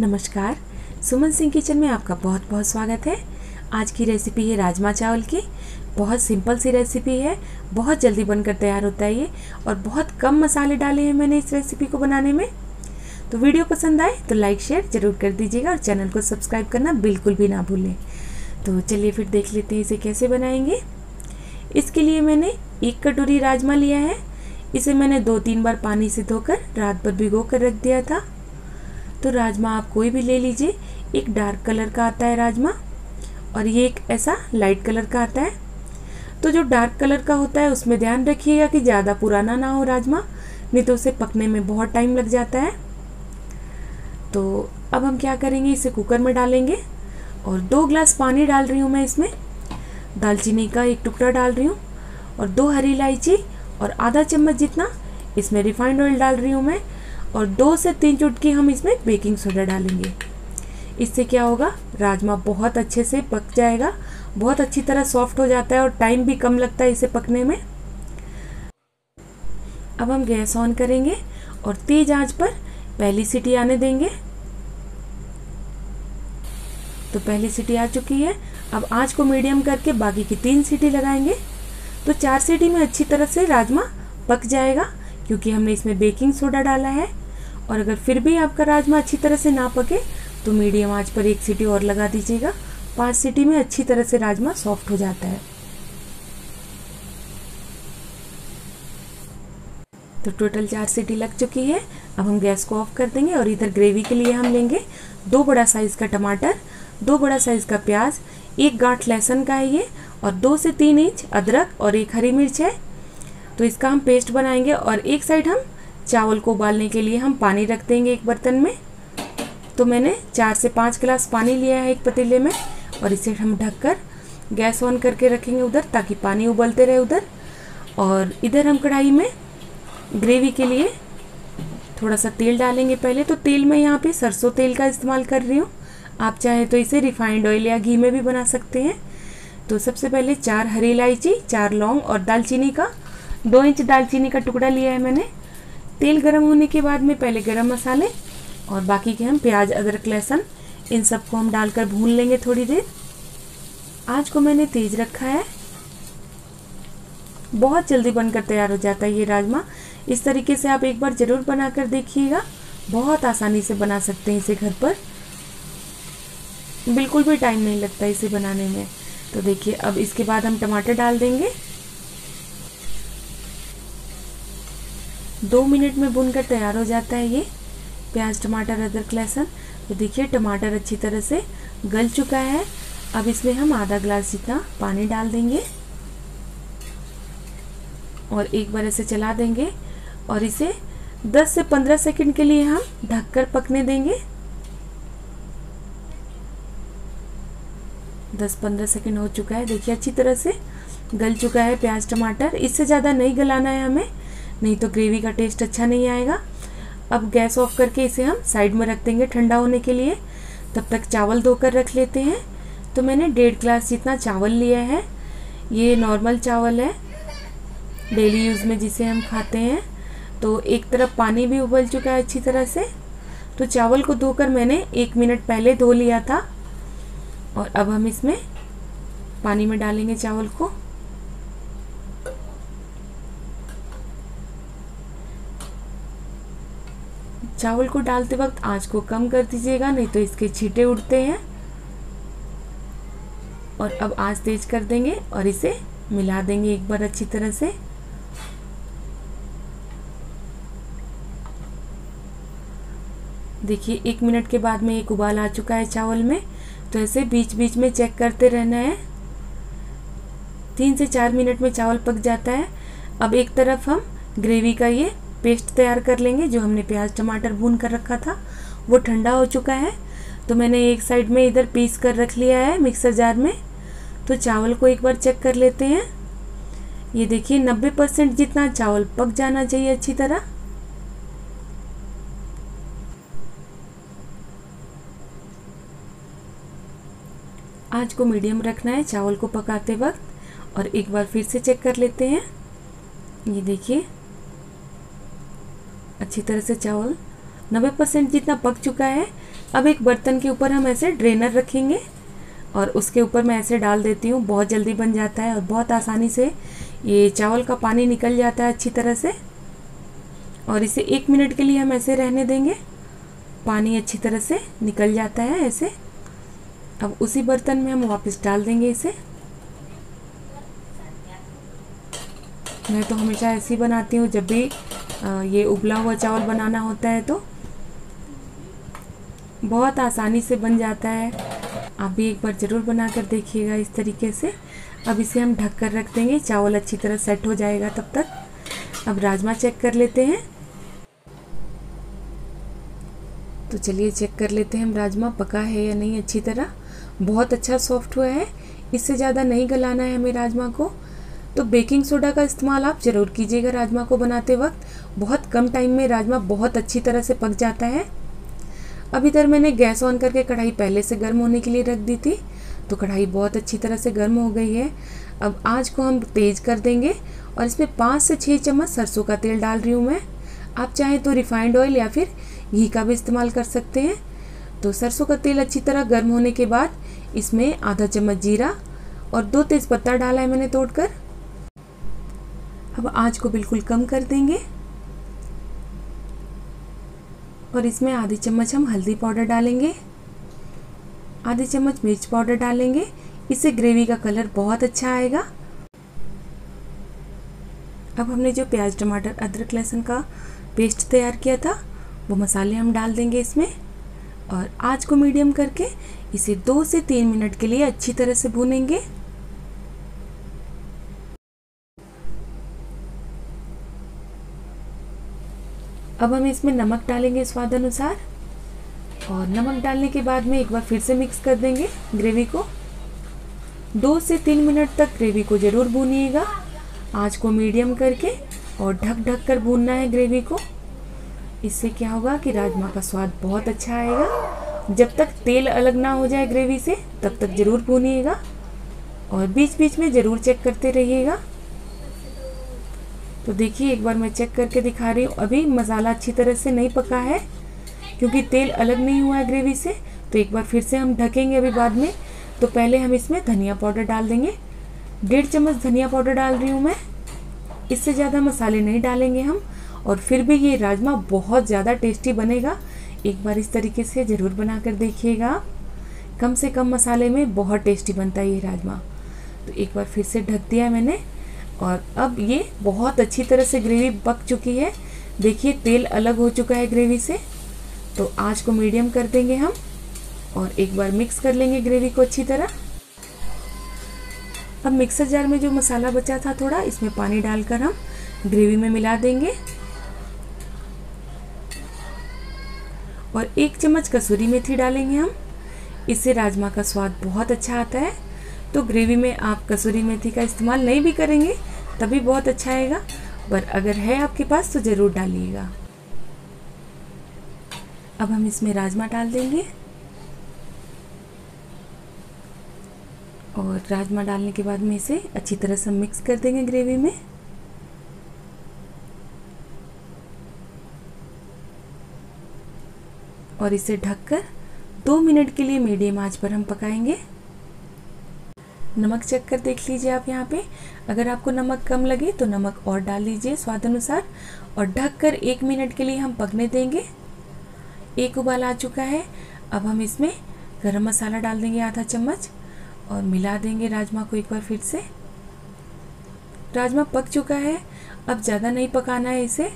नमस्कार। सुमन सिंह किचन में आपका बहुत बहुत स्वागत है। आज की रेसिपी है राजमा चावल की। बहुत सिंपल सी रेसिपी है। बहुत जल्दी बनकर तैयार होता है ये और बहुत कम मसाले डाले हैं मैंने इस रेसिपी को बनाने में। तो वीडियो पसंद आए तो लाइक शेयर ज़रूर कर दीजिएगा और चैनल को सब्सक्राइब करना बिल्कुल भी ना भूलें। तो चलिए फिर देख लेते हैं इसे कैसे बनाएँगे। इसके लिए मैंने एक कटोरी राजमा लिया है। इसे मैंने दो तीन बार पानी से धोकर रात भर भिगो कर रख दिया था। तो राजमा आप कोई भी ले लीजिए। एक डार्क कलर का आता है राजमा और ये एक ऐसा लाइट कलर का आता है। तो जो डार्क कलर का होता है उसमें ध्यान रखिएगा कि ज़्यादा पुराना ना हो राजमा, नहीं तो उसे पकने में बहुत टाइम लग जाता है। तो अब हम क्या करेंगे, इसे कुकर में डालेंगे और दो ग्लास पानी डाल रही हूँ मैं इसमें। दालचीनी का एक टुकड़ा डाल रही हूँ और दो हरी इलायची और आधा चम्मच जितना इसमें रिफाइंड ऑयल डाल रही हूँ मैं। और दो से तीन चुटकी हम इसमें बेकिंग सोडा डालेंगे। इससे क्या होगा? राजमा बहुत अच्छे से पक जाएगा। बहुत अच्छी तरह सॉफ्ट हो जाता है और टाइम भी कम लगता है इसे पकने में। अब हम गैस ऑन करेंगे और तेज आँच पर पहली सीटी आने देंगे। तो पहली सीटी आ चुकी है। अब आँच को मीडियम करके बाकी की तीन सीटी लगाएँगे। तो चार सीटी में अच्छी तरह से राजमा पक जाएगा, क्योंकि हमने इसमें बेकिंग सोडा डाला है। और अगर फिर भी आपका राजमा अच्छी तरह से ना पके तो मीडियम आँच पर एक सीटी और लगा दीजिएगा। पाँच सीटी में अच्छी तरह से राजमा सॉफ्ट हो जाता है। तो टोटल चार सीटी लग चुकी है। अब हम गैस को ऑफ़ कर देंगे और इधर ग्रेवी के लिए हम लेंगे दो बड़ा साइज़ का टमाटर, दो बड़ा साइज़ का प्याज, एक गांठ लहसुन का है ये, और दो से तीन इंच अदरक और एक हरी मिर्च है। तो इसका हम पेस्ट बनाएँगे और एक साइड हम चावल को उबालने के लिए हम पानी रख देंगे एक बर्तन में। तो मैंने चार से पाँच गिलास पानी लिया है एक पतीले में और इसे हम ढककर गैस ऑन करके रखेंगे उधर ताकि पानी उबलते रहे उधर। और इधर हम कढ़ाई में ग्रेवी के लिए थोड़ा सा तेल डालेंगे पहले। तो तेल मैं यहाँ पे सरसों तेल का इस्तेमाल कर रही हूँ। आप चाहें तो इसे रिफाइंड ऑयल या घी में भी बना सकते हैं। तो सबसे पहले चार हरी इलायची, चार लौंग और दालचीनी का, दो इंच दालचीनी का टुकड़ा लिया है मैंने। तेल गर्म होने के बाद में पहले गरम मसाले और बाकी के हम प्याज, अदरक, लहसुन, इन सबको हम डालकर भून लेंगे थोड़ी देर। आज को मैंने तेज रखा है। बहुत जल्दी बनकर तैयार हो जाता है ये राजमा। इस तरीके से आप एक बार ज़रूर बनाकर देखिएगा। बहुत आसानी से बना सकते हैं इसे घर पर। बिल्कुल भी टाइम नहीं लगता इसे बनाने में। तो देखिए, अब इसके बाद हम टमाटर डाल देंगे। दो मिनट में भुनकर तैयार हो जाता है ये प्याज, टमाटर, अदरक, लहसुन। तो देखिए, टमाटर अच्छी तरह से गल चुका है। अब इसमें हम आधा ग्लास जितना पानी डाल देंगे और एक बार ऐसे चला देंगे और इसे 10 से 15 सेकंड के लिए हम ढककर पकने देंगे। 10-15 सेकंड हो चुका है। देखिए, अच्छी तरह से गल चुका है प्याज, टमाटर। इससे ज़्यादा नहीं गलाना है हमें। नहीं तो ग्रेवी का टेस्ट अच्छा नहीं आएगा। अब गैस ऑफ़ करके इसे हम साइड में रख देंगे ठंडा होने के लिए। तब तक चावल धोकर रख लेते हैं। तो मैंने डेढ़ ग्लास जितना चावल लिया है, ये नॉर्मल चावल है। डेली यूज़ में जिसे हम खाते हैं। तो एक तरफ़ पानी भी उबल चुका है अच्छी तरह से। तो चावल को धोकर मैंने एक मिनट पहले धो लिया था। और अब हम इसमें पानी में डालेंगे चावल को। चावल को डालते वक्त आँच को कम कर दीजिएगा, नहीं तो इसके छींटे उड़ते हैं। और अब आँच तेज कर देंगे और इसे मिला देंगे एक बार अच्छी तरह से। देखिए, एक मिनट के बाद में एक उबाल आ चुका है चावल में तो ऐसे बीच बीच में चेक करते रहना है। तीन से चार मिनट में चावल पक जाता है। अब एक तरफ़ हम ग्रेवी का ये पेस्ट तैयार कर लेंगे, जो हमने प्याज, टमाटर भून कर रखा था, वो ठंडा हो चुका है। तो मैंने एक साइड में इधर पीस कर रख लिया है मिक्सर जार में। तो चावल को एक बार चेक कर लेते हैं। ये देखिए 90 परसेंट जितना चावल पक जाना चाहिए अच्छी तरह। आज को मीडियम रखना है चावल को पकाते वक्त, और एक बार फिर से चेक कर लेते हैं। ये देखिए अच्छी तरह से चावल। 90 परसेंट जितना पक चुका है, अब एक बर्तन के ऊपर हम ऐसे ड्रेनर रखेंगे और उसके ऊपर मैं ऐसे डाल देती हूँ। बहुत जल्दी बन जाता है और बहुत आसानी से ये चावल का पानी निकल जाता है अच्छी तरह से। और इसे एक मिनट के लिए हम ऐसे रहने देंगे। पानी अच्छी तरह से निकल जाता है ऐसे। अब उसी बर्तन में हम वापस डाल देंगे इसे। मैं तो हमेशा ऐसे ही बनाती हूँ। जब भी ये उबला हुआ चावल बनाना होता है तो बहुत आसानी से बन जाता है। आप भी एक बार ज़रूर बना कर देखिएगा इस तरीके से। अब इसे हम ढक कर रख देंगे। चावल अच्छी तरह सेट हो जाएगा तब तक। अब राजमा चेक कर लेते हैं। तो चलिए चेक कर लेते हैं हम राजमा पका है या नहीं अच्छी तरह। बहुत अच्छा सॉफ्ट हुआ है। इससे ज़्यादा नहीं गलाना है हमें राजमा को। तो बेकिंग सोडा का इस्तेमाल आप ज़रूर कीजिएगा राजमा को बनाते वक्त। बहुत कम टाइम में राजमा बहुत अच्छी तरह से पक जाता है। अब इधर मैंने गैस ऑन करके कढ़ाई पहले से गर्म होने के लिए रख दी थी तो कढ़ाई बहुत अच्छी तरह से गर्म हो गई है। अब आज को हम तेज़ कर देंगे और इसमें पाँच से छः चम्मच सरसों का तेल डाल रही हूँ मैं। आप चाहें तो रिफाइंड ऑयल या फिर घी का भी इस्तेमाल कर सकते हैं। तो सरसों का तेल अच्छी तरह गर्म होने के बाद इसमें आधा चम्मच जीरा और दो तेज़पत्ता डाला है मैंने तोड़कर। अब आँच को बिल्कुल कम कर देंगे। और इसमें आधी चम्मच हम हल्दी पाउडर डालेंगे। आधी चम्मच मिर्च पाउडर डालेंगे। इससे ग्रेवी का कलर बहुत अच्छा आएगा। अब हमने जो प्याज, टमाटर, अदरक, लहसुन का पेस्ट तैयार किया था, वो मसाले हम डाल देंगे इसमें। और आज को मीडियम करके इसे दो से तीन मिनट के लिए अच्छी तरह से भूनेंगे। अब हम इसमें नमक डालेंगे स्वाद अनुसार। और नमक डालने के बाद में एक बार फिर से मिक्स कर देंगे ग्रेवी को। दो से तीन मिनट तक ग्रेवी को ज़रूर भूनिएगा। आँच को मीडियम करके और ढक ढक कर भूनना है ग्रेवी को। इससे क्या होगा कि राजमा का स्वाद बहुत अच्छा आएगा। जब तक तेल अलग ना हो जाए ग्रेवी से, तब तक ज़रूर भूनिएगा। और बीच बीच में ज़रूर चेक करते रहिएगा। तो देखिए, एक बार मैं चेक करके दिखा रही हूँ। अभी मसाला अच्छी तरह से नहीं पका है, क्योंकि तेल अलग नहीं हुआ है ग्रेवी से। तो एक बार फिर से हम ढकेंगे अभी बाद में। तो पहले हम इसमें धनिया पाउडर डाल देंगे। डेढ़ चम्मच धनिया पाउडर डाल रही हूँ मैं। इससे ज़्यादा मसाले नहीं डालेंगे हम, और फिर भी ये राजमा बहुत ज़्यादा टेस्टी बनेगा। एक बार इस तरीके से ज़रूर बना कर देखिएगा। कम से कम मसाले में बहुत टेस्टी बनता है ये राजमा। तो एक बार फिर से ढक दिया मैंने। और अब ये बहुत अच्छी तरह से ग्रेवी पक चुकी है। देखिए, तेल अलग हो चुका है ग्रेवी से। तो आज को मीडियम कर देंगे हम और एक बार मिक्स कर लेंगे ग्रेवी को अच्छी तरह। अब मिक्सर जार में जो मसाला बचा था थोड़ा, इसमें पानी डालकर हम ग्रेवी में मिला देंगे। और एक चम्मच कसूरी मेथी डालेंगे हम। इससे राजमा का स्वाद बहुत अच्छा आता है। तो ग्रेवी में आप कसूरी मेथी का इस्तेमाल नहीं भी करेंगे, तभी बहुत अच्छा आएगा। पर अगर है आपके पास तो ज़रूर डालिएगा। अब हम इसमें राजमा डाल देंगे। और राजमा डालने के बाद में इसे अच्छी तरह से मिक्स कर देंगे ग्रेवी में। और इसे ढककर दो मिनट के लिए मीडियम आँच पर हम पकाएँगे। नमक चेक कर देख लीजिए आप यहाँ पे। अगर आपको नमक कम लगे तो नमक और डाल लीजिए स्वाद अनुसार। और ढक कर एक मिनट के लिए हम पकने देंगे। एक उबाल आ चुका है। अब हम इसमें गरम मसाला डाल देंगे आधा चम्मच और मिला देंगे राजमा को एक बार फिर से। राजमा पक चुका है। अब ज़्यादा नहीं पकाना है इसे।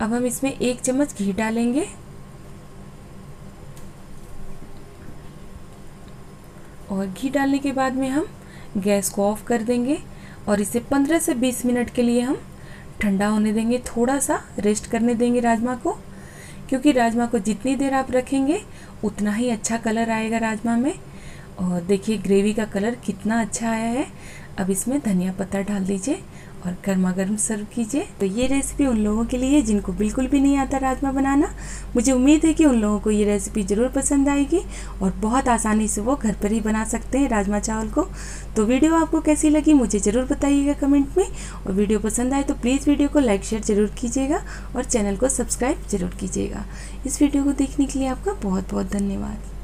अब हम इसमें एक चम्मच घी डालेंगे। और घी डालने के बाद में हम गैस को ऑफ़ कर देंगे और इसे 15 से 20 मिनट के लिए हम ठंडा होने देंगे, थोड़ा सा रेस्ट करने देंगे राजमा को, क्योंकि राजमा को जितनी देर आप रखेंगे, उतना ही अच्छा कलर आएगा राजमा में। और देखिए, ग्रेवी का कलर कितना अच्छा आया है। अब इसमें धनिया पत्ता डाल दीजिए। और गर्मा गर्म सर्व कीजिए। तो ये रेसिपी उन लोगों के लिए है जिनको बिल्कुल भी नहीं आता राजमा बनाना। मुझे उम्मीद है कि उन लोगों को ये रेसिपी ज़रूर पसंद आएगी और बहुत आसानी से वो घर पर ही बना सकते हैं राजमा चावल को। तो वीडियो आपको कैसी लगी मुझे ज़रूर बताइएगा कमेंट में और वीडियो पसंद आए तो प्लीज़ वीडियो को लाइक, शेयर ज़रूर कीजिएगा और चैनल को सब्सक्राइब ज़रूर कीजिएगा। इस वीडियो को देखने के लिए आपका बहुत बहुत धन्यवाद।